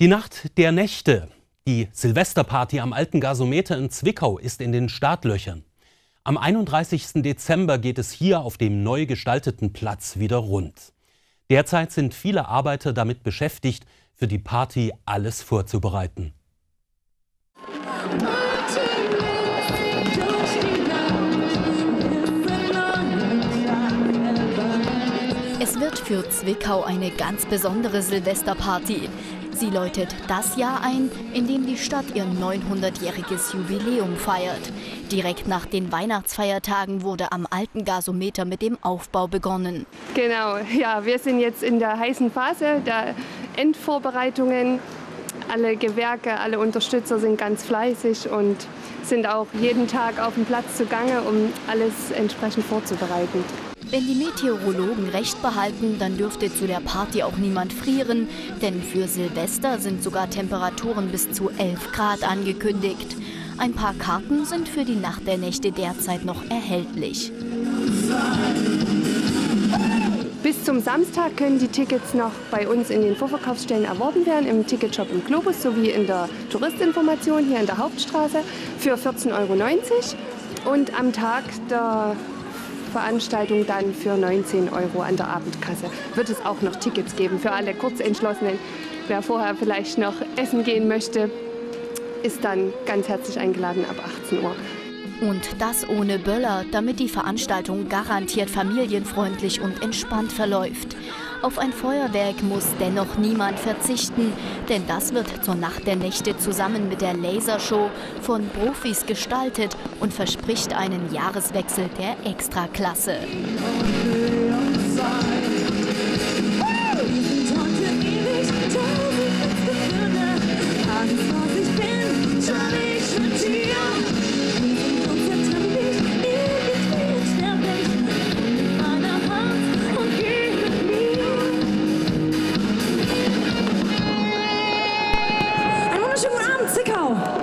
Die Nacht der Nächte. Die Silvesterparty am alten Gasometer in Zwickau ist in den Startlöchern. Am 31. Dezember geht es hier auf dem neu gestalteten Platz wieder rund. Derzeit sind viele Arbeiter damit beschäftigt, für die Party alles vorzubereiten. Es wird für Zwickau eine ganz besondere Silvesterparty. Sie läutet das Jahr ein, in dem die Stadt ihr 900-jähriges Jubiläum feiert. Direkt nach den Weihnachtsfeiertagen wurde am alten Gasometer mit dem Aufbau begonnen. Genau, ja, wir sind jetzt in der heißen Phase der Endvorbereitungen. Alle Gewerke, alle Unterstützer sind ganz fleißig und sind auch jeden Tag auf dem Platz zugange, um alles entsprechend vorzubereiten. Wenn die Meteorologen recht behalten, dann dürfte zu der Party auch niemand frieren, denn für Silvester sind sogar Temperaturen bis zu 11 Grad angekündigt. Ein paar Karten sind für die Nacht der Nächte derzeit noch erhältlich. Bis zum Samstag können die Tickets noch bei uns in den Vorverkaufsstellen erworben werden, im Ticketshop im Globus sowie in der Touristinformation hier in der Hauptstraße für 14,90 Euro. Und am Tag der Veranstaltung dann für 19 Euro an der Abendkasse. Wird es auch noch Tickets geben für alle Kurzentschlossenen. Wer vorher vielleicht noch essen gehen möchte, ist dann ganz herzlich eingeladen ab 18 Uhr. Und das ohne Böller, damit die Veranstaltung garantiert familienfreundlich und entspannt verläuft. Auf ein Feuerwerk muss dennoch niemand verzichten, denn das wird zur Nacht der Nächte zusammen mit der Lasershow von Profis gestaltet und verspricht einen Jahreswechsel der Extraklasse. Sickow.